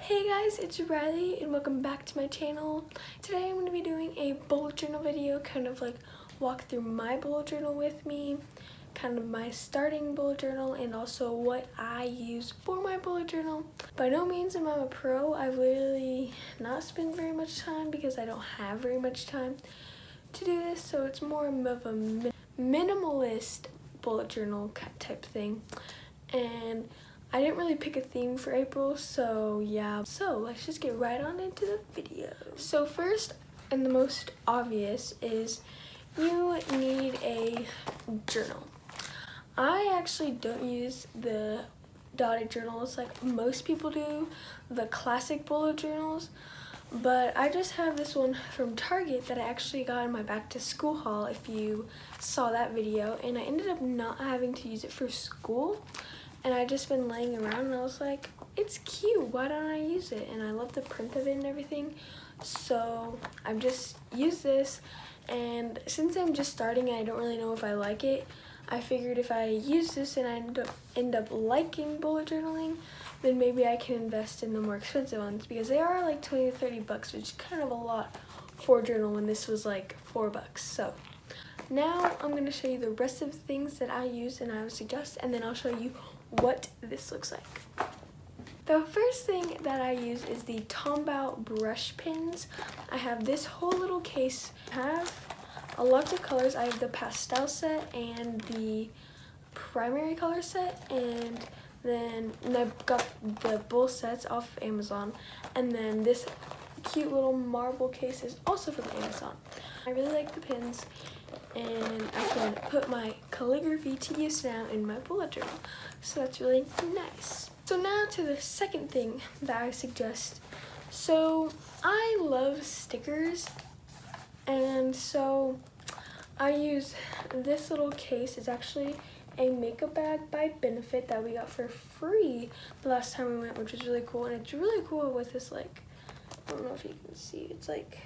Hey guys, it's Riley and welcome back to my channel. Today I'm going to be doing a bullet journal video, kind of like walk through my bullet journal with me, kind of my starting bullet journal and also what I use for my bullet journal. By no means am I a pro, I've literally not spent very much time because I don't have very much time to do this, so it's more of a minimalist bullet journal type thing. And I didn't really pick a theme for April, so yeah. So let's just get right on into the video. So first, and the most obvious, is you need a journal. I actually don't use the dotted journals like most people do, the classic bullet journals, but I just have this one from Target that I actually got in my back to school haul if you saw that video, and I ended up not having to use it for school and I just been laying around and I was like, it's cute, why don't I use it? And I love the print of it and everything. So I've just used this and since I'm just starting I don't really know if I like it, I figured if I use this and I end up, end up liking bullet journaling, then maybe I can invest in the more expensive ones because they are like 20 to 30 bucks, which is kind of a lot for a journal when this was like four bucks. So now I'm gonna show you the rest of the things that I use and I would suggest, and then I'll show you what this looks like. The first thing that I use is the Tombow brush pins. I have this whole little case. I have a lot of colors. I have the pastel set and the primary color set and then and I've got the both sets off of Amazon and then this cute little marble case is also from Amazon. I really like the pins and I can put my calligraphy to use now in my bullet journal. So that's really nice. So now to the second thing that I suggest. So I love stickers and so I use this little case. It's actually a makeup bag by Benefit that we got for free the last time we went, which was really cool. And it's really cool with this like, I don't know if you can see, it's like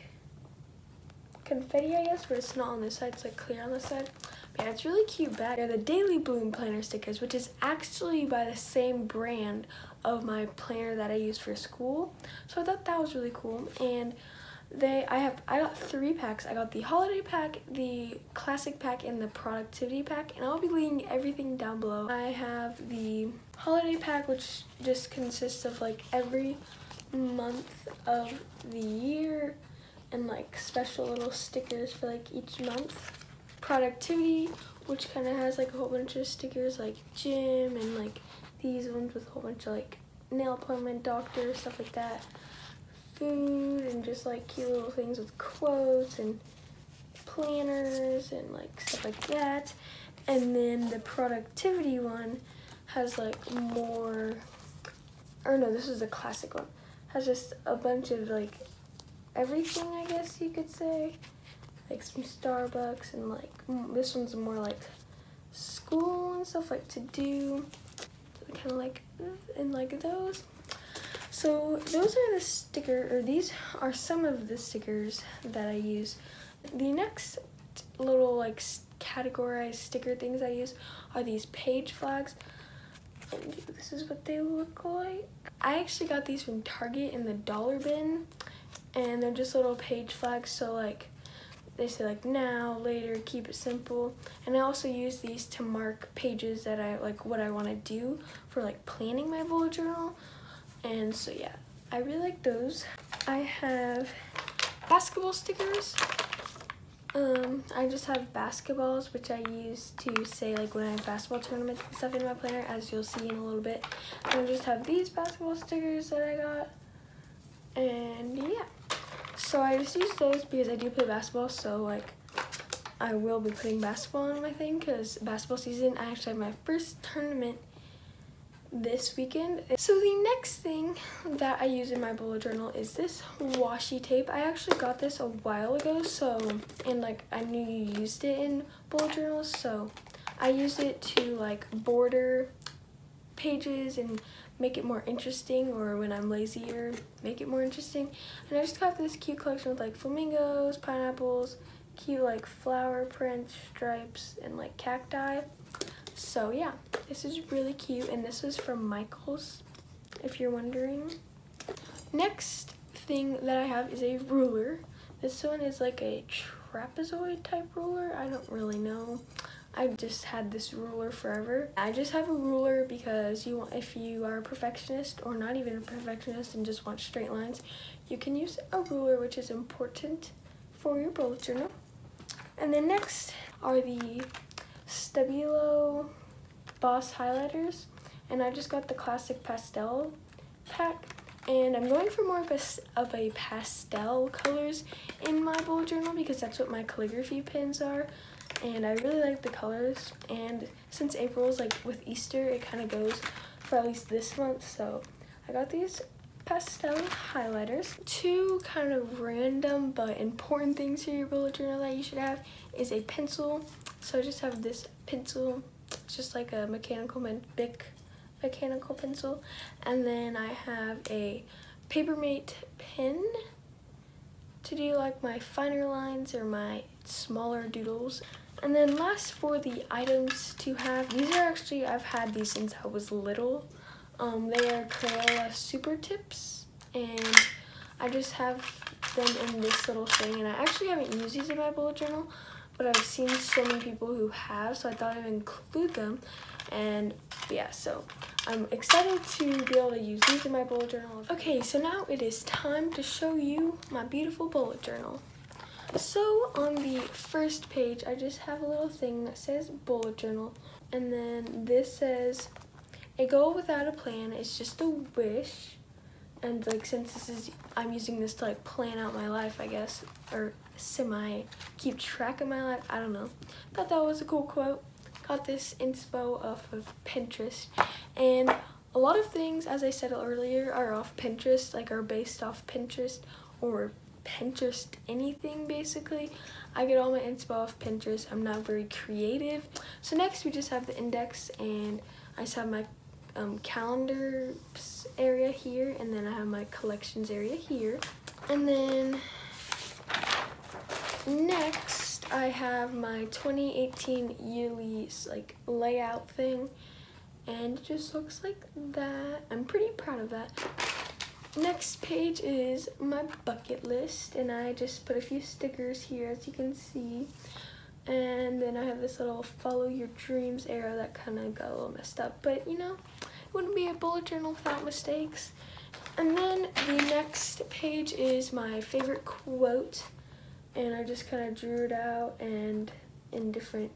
confetti, I guess, where it's not on this side, it's like clear on this side. But yeah, it's really cute bag. They're the Daily Bloom planner stickers, which is actually by the same brand of my planner that I use for school. So I thought that was really cool. And they, I have, I got three packs. I got the holiday pack, the classic pack, and the productivity pack. And I'll be linking everything down below. I have the holiday pack, which just consists of like every month of the year and like special little stickers for like each month. Productivity, which kind of has like a whole bunch of stickers like gym and like these ones with a whole bunch of like nail appointment, doctor, stuff like that. Food and just like cute little things with quotes and planners and like stuff like that. And then the productivity one has like more, or no, this is the classic one. Has just a bunch of like everything, I guess you could say. Like some Starbucks and like, this one's more like school and stuff like to do. Kind of like, uh, and like those. So those are the sticker, or these are some of the stickers that I use. The next little like categorized sticker things I use are these page flags. This is what they look like. I actually got these from Target in the dollar bin and they're just little page flags so like they say like now later keep it simple. And i also use these to mark pages that i like what i want to do for like planning my bullet journal. And so yeah i really like those. I have basketball stickers. Um i just have basketballs which i use to say like when i have basketball tournaments and stuff in my planner as you'll see in a little bit. And i just have these basketball stickers that i got. And yeah so I just use those because I do play basketball, so like I will be putting basketball on my thing because basketball season, I actually have my first tournament this weekend. So the next thing that I use in my bullet journal is this washi tape. I actually got this a while ago, so, and like I knew you used it in bullet journals, so I use it to like border pages and make it more interesting or when I'm lazier, make it more interesting. And I just got this cute collection with like flamingos, pineapples, cute like flower print stripes, and like cacti. So yeah, this is really cute and this was from Michaels, if you're wondering. Next thing that I have is a ruler. This one is like a trapezoid type ruler. I don't really know. I just had this ruler forever. I just have a ruler because you want, if you are a perfectionist or not even a perfectionist and just want straight lines, you can use a ruler which is important for your bullet journal. And then next are the Stabilo Boss highlighters. And I just got the classic pastel pack. And I'm going for more of a, of a pastel colors in my bullet journal because that's what my calligraphy pens are and I really like the colors and since April is like with Easter it kind of goes for at least this month so I got these pastel highlighters. Two kind of random but important things for your bullet journal that you should have is a pencil. So I just have this pencil. It's just like a mechanical Bic mechanical pencil. And then I have a Papermate pen to do like my finer lines or my smaller doodles. And then last for the items to have, these are actually, I've had these since I was little. Um, they are Crayola Super Tips, and I just have them in this little thing. And I actually haven't used these in my bullet journal, but I've seen so many people who have, so I thought I'd include them. And yeah, so I'm excited to be able to use these in my bullet journal. Okay, so now it is time to show you my beautiful bullet journal. So on the first page, I just have a little thing that says bullet journal. And then this says, a goal without a plan is just a wish. And like since this is, I'm using this to like plan out my life, I guess, or semi keep track of my life. I don't know. Thought that was a cool quote. Got this inspo off of Pinterest. And a lot of things, as I said earlier, are off Pinterest, like are based off Pinterest or Pinterest anything basically. I get all my inspo off Pinterest. I'm not very creative. So next we just have the index and I just have my um, calendars area here and then I have my collections area here. And then next I have my 2018 yearly like layout thing and it just looks like that. I'm pretty proud of that. Next page is my bucket list and I just put a few stickers here as you can see. And then I have this little follow your dreams arrow that kind of got a little messed up. But you know, it wouldn't be a bullet journal without mistakes. And then the next page is my favorite quote. And I just kind of drew it out and in different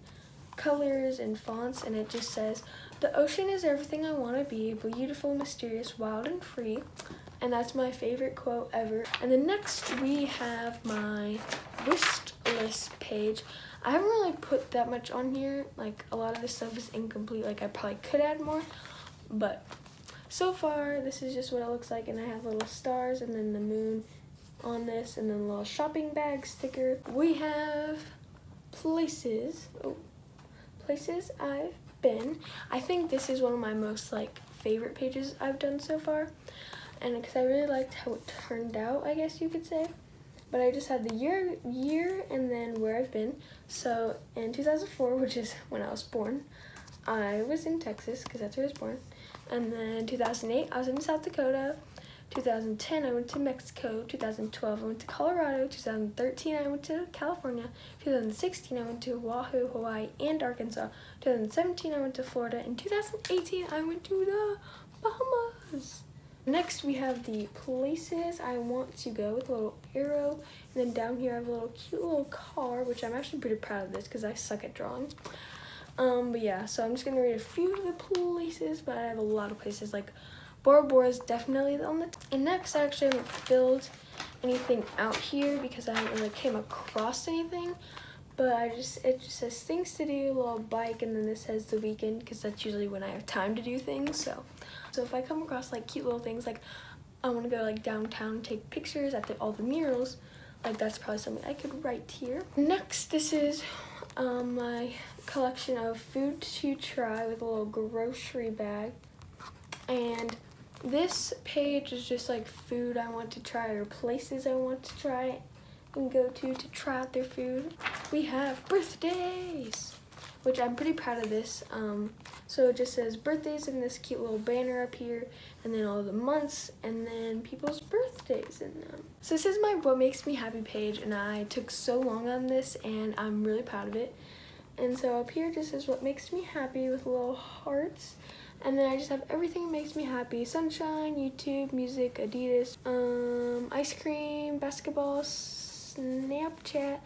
colors and fonts. And it just says, the ocean is everything I want to be, beautiful, mysterious, wild, and free and that's my favorite quote ever. And then next we have my wish list page. I haven't really put that much on here. Like a lot of this stuff is incomplete. Like I probably could add more, but so far this is just what it looks like. And I have little stars and then the moon on this and then a little shopping bag sticker. We have places, oh, places I've been. I think this is one of my most like favorite pages I've done so far and because I really liked how it turned out, I guess you could say. But I just had the year, year, and then where I've been. So in 2004, which is when I was born, I was in Texas because that's where I was born. And then 2008, I was in South Dakota. 2010, I went to Mexico. 2012, I went to Colorado. 2013, I went to California. 2016, I went to Oahu, Hawaii, and Arkansas. 2017, I went to Florida. In 2018, I went to the Bahamas. Next we have the places I want to go with a little arrow. And then down here I have a little cute little car, which I'm actually pretty proud of this because I suck at drawing. Um, but yeah, so I'm just going to read a few of the places, but I have a lot of places. Like Bora Bora is definitely on the And next I actually haven't filled anything out here because I haven't really came across anything. But I just, it just says things to do, a little bike, and then this says the weekend because that's usually when I have time to do things, so. So if I come across like cute little things like I want to go like downtown take pictures at the, all the murals, like that's probably something I could write here. Next, this is um, my collection of food to try with a little grocery bag. And this page is just like food I want to try or places I want to try and go to to try out their food. We have birthdays. which I'm pretty proud of this. Um, so it just says birthdays in this cute little banner up here, and then all the months, and then people's birthdays in them. So this is my What Makes Me Happy page, and I took so long on this, and I'm really proud of it. And so up here just says what makes me happy with little hearts. And then I just have everything that makes me happy. Sunshine, YouTube, music, Adidas, um, ice cream, basketball, Snapchat,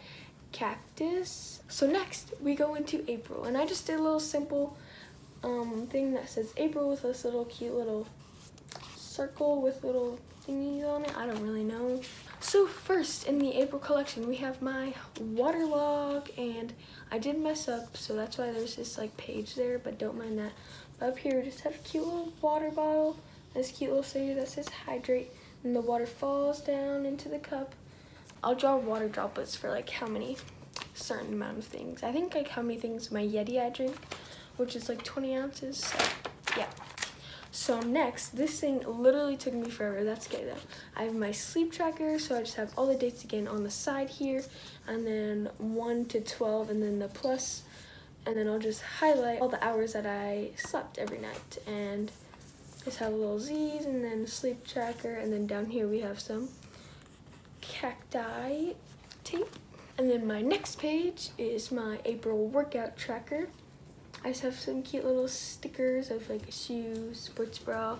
cactus. So next we go into April. And I just did a little simple um, thing that says April with this little cute little circle with little thingies on it. I don't really know. So first in the April collection we have my water log and I did mess up so that's why there's this like page there but don't mind that. Up here we just have a cute little water bottle, this cute little sticker that says hydrate and the water falls down into the cup. I'll draw water droplets for like how many certain amount of things. I think like how many things my Yeti I drink which is like 20 ounces so yeah. So next, this thing literally took me forever. That's okay though. I have my sleep tracker, so I just have all the dates again on the side here, and then 1 to 12, and then the plus, and then I'll just highlight all the hours that I slept every night. And just have little Z's, and then sleep tracker, and then down here we have some cacti tape. And then my next page is my April workout tracker. I just have some cute little stickers of like shoes, sports bra,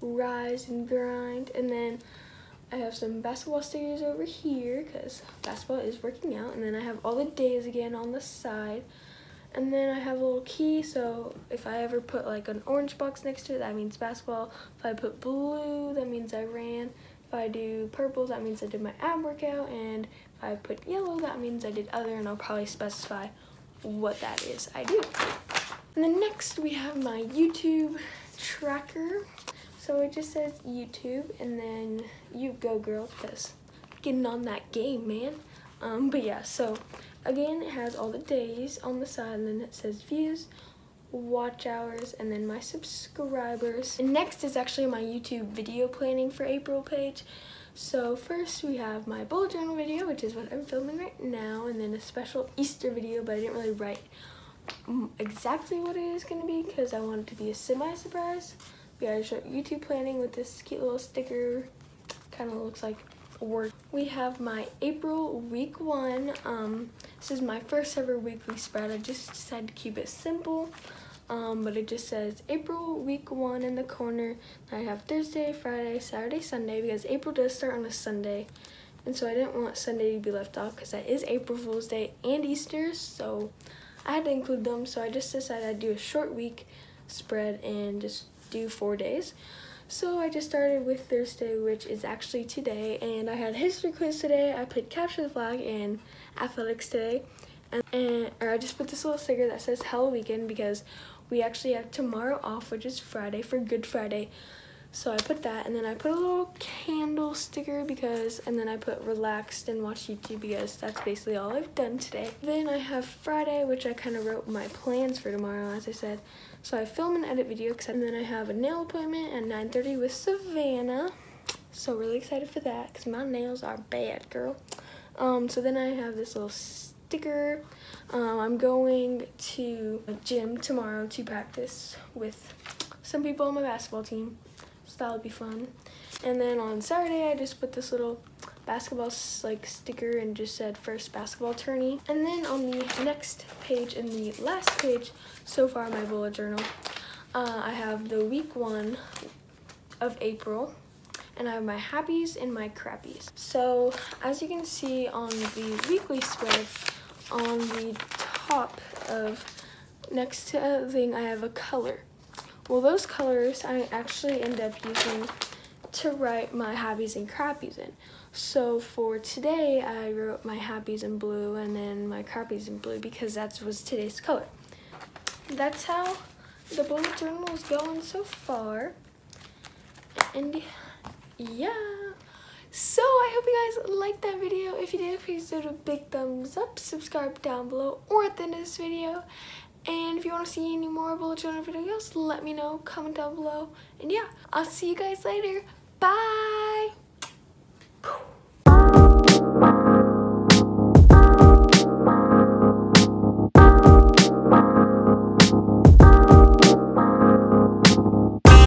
rise and grind, and then I have some basketball stickers over here because basketball is working out, and then I have all the days again on the side, and then I have a little key, so if I ever put like an orange box next to it, that means basketball. If I put blue, that means I ran. If I do purple, that means I did my ab workout, and if I put yellow, that means I did other, and I'll probably specify what that is I do. And then next we have my YouTube tracker. So it just says YouTube and then you go girl because getting on that game, man. Um, but yeah, so again, it has all the days on the side and then it says views, watch hours, and then my subscribers. And next is actually my YouTube video planning for April page. So first we have my bullet journal video, which is what I'm filming right now, and then a special Easter video, but I didn't really write exactly what it is going to be because I want it to be a semi-surprise. We got show YouTube planning with this cute little sticker, kind of looks like work. We have my April week one. Um, this is my first ever weekly spread. I just decided to keep it simple um, but it just says April week one in the corner. I have Thursday, Friday, Saturday, Sunday because April does start on a Sunday. And so I didn't want Sunday to be left off because that is April Fool's Day and Easter. So I had to include them. So I just decided I'd do a short week spread and just do four days. So I just started with Thursday, which is actually today. And I had history quiz today. I played capture the flag and athletics today. And, and or I just put this little sticker that says Hello Weekend because we actually have tomorrow off, which is Friday for Good Friday. So I put that and then I put a little candle sticker because, and then I put relaxed and watch YouTube because that's basically all I've done today. Then I have Friday, which I kind of wrote my plans for tomorrow, as I said. So I film and edit video, and then I have a nail appointment at 9.30 with Savannah. So really excited for that because my nails are bad, girl. Um, so then I have this little sticker. Um, I'm going to a gym tomorrow to practice with some people on my basketball team. So that'll be fun. And then on Saturday, I just put this little basketball like sticker and just said first basketball tourney. And then on the next page and the last page, so far my bullet journal, uh, I have the week one of April and I have my happies and my crappies. So as you can see on the weekly spread, on the top of next thing I have a color. Well those colors I actually end up using to write my happies and crappies in. So for today I wrote my happies in blue and then my crappies in blue because that was today's color. That's how the bullet journal is going so far. And yeah. So I hope you guys liked that video. If you did, please do a big thumbs up, subscribe down below or at the end of this video. And if you want to see any more bullet journal videos, let me know, comment down below. And yeah, I'll see you guys later. Bye!